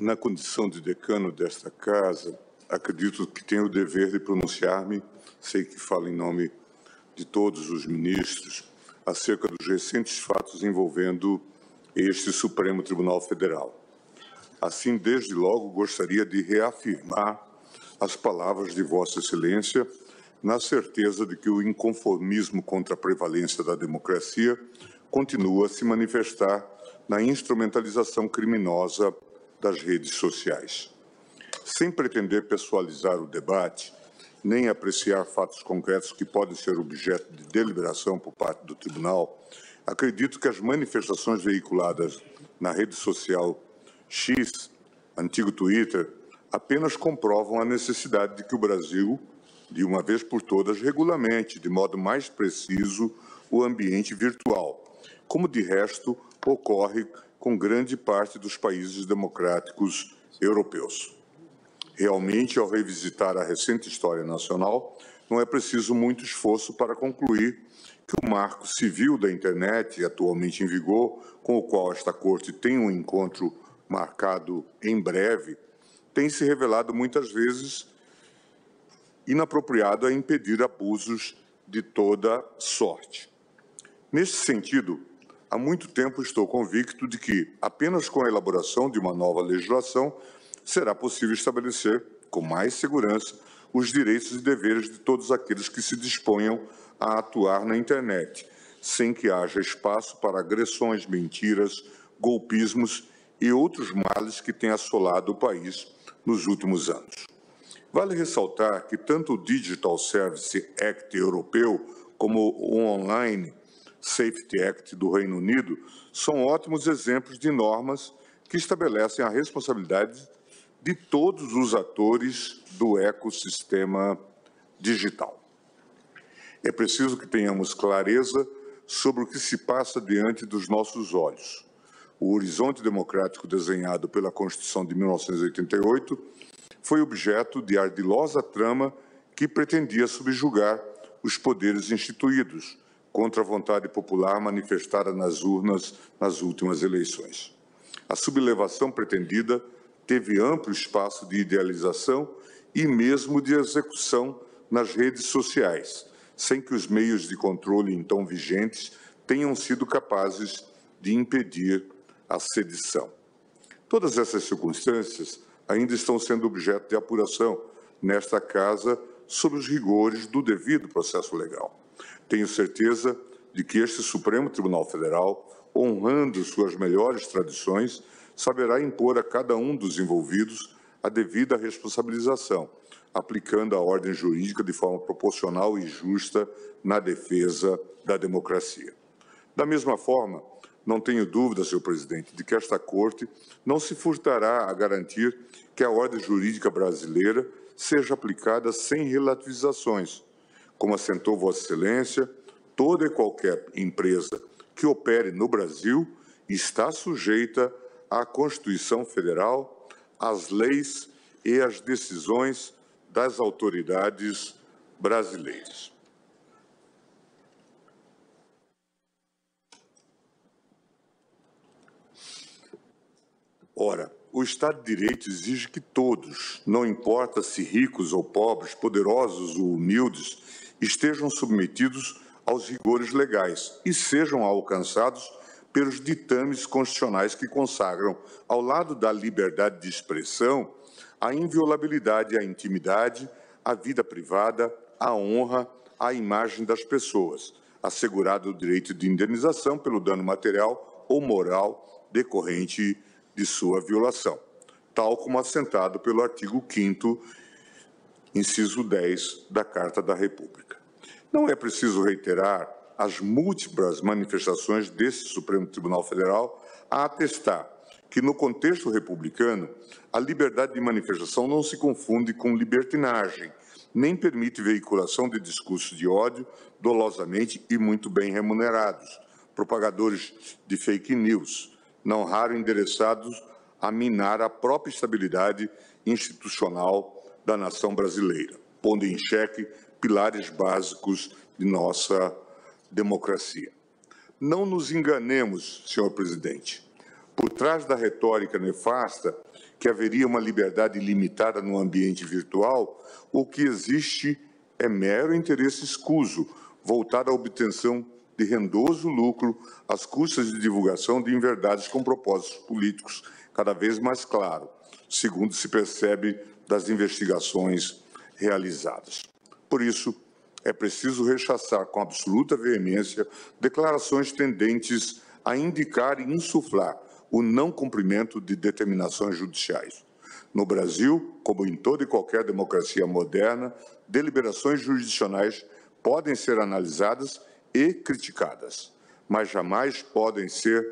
na condição de decano desta casa, acredito que tenho o dever de pronunciar-me, sei que falo em nome de todos os ministros, acerca dos recentes fatos envolvendo este Supremo Tribunal Federal. Assim, desde logo, gostaria de reafirmar as palavras de Vossa Excelência, na certeza de que o inconformismo contra a prevalência da democracia continua a se manifestar na instrumentalização criminosa das redes sociais. Sem pretender pessoalizar o debate, nem apreciar fatos concretos que podem ser objeto de deliberação por parte do tribunal, acredito que as manifestações veiculadas na rede social X, antigo Twitter, apenas comprovam a necessidade de que o Brasil, de uma vez por todas, regulamente, de modo mais preciso, o ambiente virtual, como de resto ocorre com grande parte dos países democráticos europeus. Realmente, ao revisitar a recente história nacional, não é preciso muito esforço para concluir que o marco civil da internet, atualmente em vigor, com o qual esta Corte tem um encontro marcado em breve, tem se revelado muitas vezes inapropriado a impedir abusos de toda sorte. Neste sentido, há muito tempo estou convicto de que, apenas com a elaboração de uma nova legislação, será possível estabelecer, com mais segurança, os direitos e deveres de todos aqueles que se disponham a atuar na internet, sem que haja espaço para agressões, mentiras, golpismos e outros males que têm assolado o país nos últimos anos. Vale ressaltar que tanto o Digital Service Act europeu como o Online Safety Act do Reino Unido são ótimos exemplos de normas que estabelecem a responsabilidade de todos os atores do ecossistema digital. É preciso que tenhamos clareza sobre o que se passa diante dos nossos olhos. O horizonte democrático desenhado pela Constituição de 1988 foi objeto de ardilosa trama que pretendia subjugar os poderes instituídos contra a vontade popular manifestada nas urnas nas últimas eleições. A sublevação pretendida teve amplo espaço de idealização e mesmo de execução nas redes sociais, sem que os meios de controle então vigentes tenham sido capazes de impedir a sedição. Todas essas circunstâncias ainda estão sendo objeto de apuração nesta Casa sob os rigores do devido processo legal. Tenho certeza de que este Supremo Tribunal Federal, honrando suas melhores tradições, saberá impor a cada um dos envolvidos a devida responsabilização, aplicando a ordem jurídica de forma proporcional e justa na defesa da democracia. Da mesma forma, não tenho dúvida, senhor presidente, de que esta Corte não se furtará a garantir que a ordem jurídica brasileira seja aplicada sem relativizações. Como assentou Vossa Excelência, toda e qualquer empresa que opere no Brasil está sujeita à Constituição Federal, às leis e às decisões das autoridades brasileiras. Ora, o Estado de Direito exige que todos, não importa se ricos ou pobres, poderosos ou humildes, estejam submetidos aos rigores legais e sejam alcançados pelos ditames constitucionais que consagram, ao lado da liberdade de expressão, a inviolabilidade à intimidade, à vida privada, à honra, à imagem das pessoas, assegurado o direito de indenização pelo dano material ou moral decorrente de sua violação, tal como assentado pelo artigo 5 inciso 10 da Carta da República. Não é preciso reiterar as múltiplas manifestações desse Supremo Tribunal Federal a atestar que, no contexto republicano, a liberdade de manifestação não se confunde com libertinagem, nem permite veiculação de discursos de ódio dolosamente e muito bem remunerados, propagadores de fake news, não raro endereçados a minar a própria estabilidade institucional da nação brasileira, pondo em xeque pilares básicos de nossa democracia. Não nos enganemos, senhor presidente. Por trás da retórica nefasta que haveria uma liberdade limitada no ambiente virtual, o que existe é mero interesse escuso, voltado à obtenção de rendoso lucro às custas de divulgação de inverdades com propósitos políticos cada vez mais claro, segundo se percebe das investigações realizadas. Por isso, é preciso rechaçar com absoluta veemência declarações tendentes a indicar e insuflar o não cumprimento de determinações judiciais. No Brasil, como em toda e qualquer democracia moderna, deliberações jurisdicionais podem ser analisadas e criticadas, mas jamais podem ser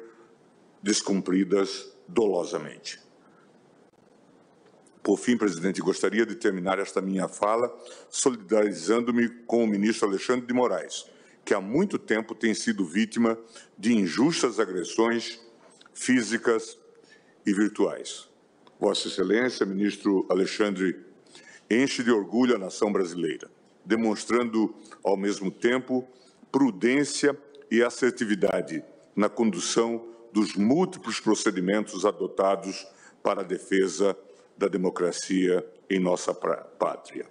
descumpridas dolosamente. Por fim, presidente, gostaria de terminar esta minha fala solidarizando-me com o ministro Alexandre de Moraes, que há muito tempo tem sido vítima de injustas agressões físicas e virtuais. Vossa Excelência, ministro Alexandre, enche de orgulho a nação brasileira, demonstrando, ao mesmo tempo, prudência e assertividade na condução dos múltiplos procedimentos adotados para a defesa da democracia em nossa pátria.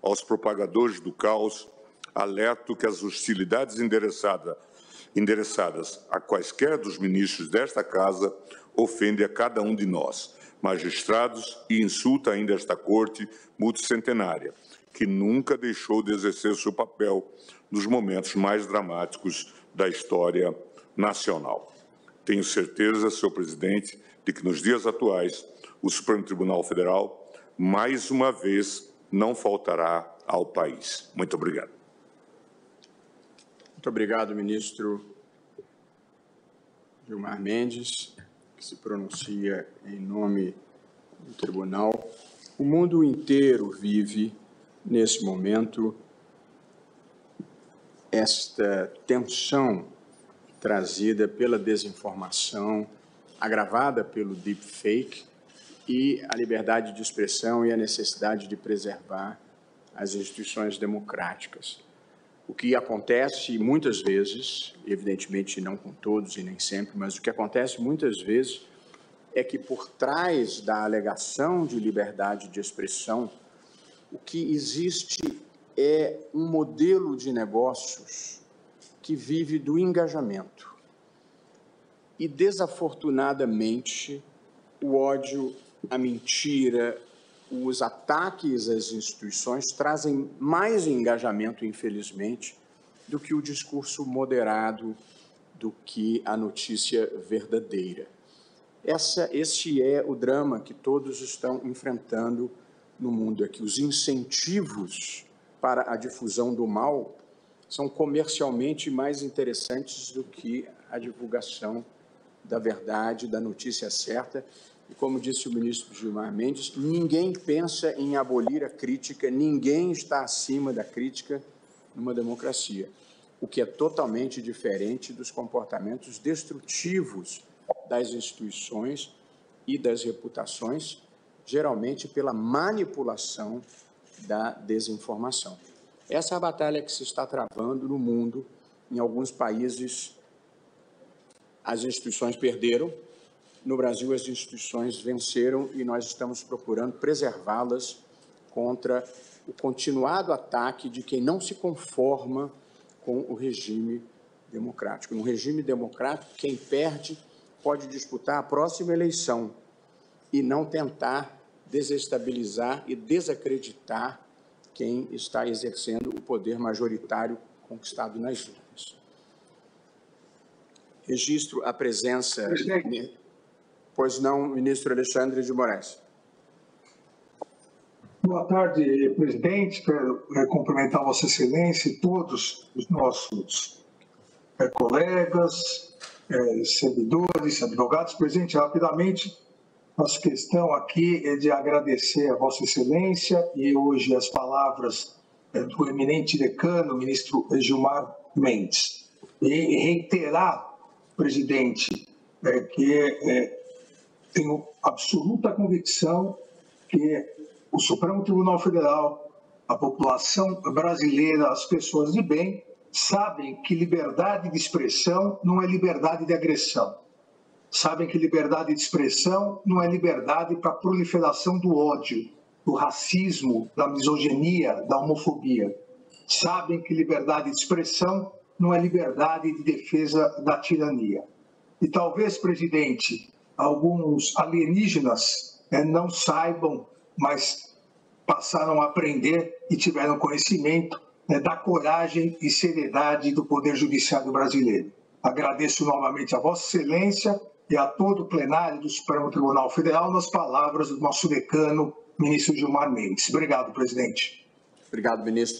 Aos propagadores do caos, alerto que as hostilidades endereçada, endereçadas a quaisquer dos ministros desta Casa ofendem a cada um de nós, magistrados, e insulta ainda esta Corte multicentenária, que nunca deixou de exercer seu papel nos momentos mais dramáticos da história nacional. Tenho certeza, senhor presidente, de que nos dias atuais o Supremo Tribunal Federal, mais uma vez, não faltará ao país. Muito obrigado. Muito obrigado, ministro Gilmar Mendes, que se pronuncia em nome do tribunal. O mundo inteiro vive, nesse momento, esta tensão trazida pela desinformação, agravada pelo deepfake, e a liberdade de expressão e a necessidade de preservar as instituições democráticas. O que acontece muitas vezes, evidentemente não com todos e nem sempre, mas o que acontece muitas vezes é que por trás da alegação de liberdade de expressão, o que existe é um modelo de negócios que vive do engajamento. E desafortunadamente, o ódio, a mentira, os ataques às instituições trazem mais engajamento, infelizmente, do que o discurso moderado, do que a notícia verdadeira. Essa, esse é o drama que todos estão enfrentando no mundo, é que os incentivos para a difusão do mal são comercialmente mais interessantes do que a divulgação da verdade, da notícia certa como disse o ministro Gilmar Mendes, ninguém pensa em abolir a crítica, ninguém está acima da crítica numa democracia, o que é totalmente diferente dos comportamentos destrutivos das instituições e das reputações, geralmente pela manipulação da desinformação. Essa é a batalha que se está travando no mundo. Em alguns países, as instituições perderam, no Brasil, as instituições venceram e nós estamos procurando preservá-las contra o continuado ataque de quem não se conforma com o regime democrático. No regime democrático, quem perde pode disputar a próxima eleição e não tentar desestabilizar e desacreditar quem está exercendo o poder majoritário conquistado nas urnas. Registro a presença. Presidente. Pois não, ministro Alexandre de Moraes. Boa tarde, presidente. Quero é, cumprimentar Vossa Excelência e todos os nossos é, colegas, é, servidores, advogados. Presidente, rapidamente, nossa questão aqui é de agradecer a Vossa Excelência e hoje as palavras do eminente decano, ministro Gilmar Mendes, e reiterar, presidente, que tenho absoluta convicção que o Supremo Tribunal Federal, a população brasileira, as pessoas de bem, sabem que liberdade de expressão não é liberdade de agressão. sabem que liberdade de expressão não é liberdade para a proliferação do ódio, do racismo, da misoginia, da homofobia. Sabem que liberdade de expressão não é liberdade de defesa da tirania. E talvez, presidente, alguns alienígenas né, não saibam, mas passaram a aprender e tiveram conhecimento né, da coragem e seriedade do Poder Judiciário brasileiro. Agradeço novamente a Vossa Excelência e a todo o plenário do Supremo Tribunal Federal nas palavras do nosso decano, ministro Gilmar Mendes. Obrigado, presidente. Obrigado, ministro.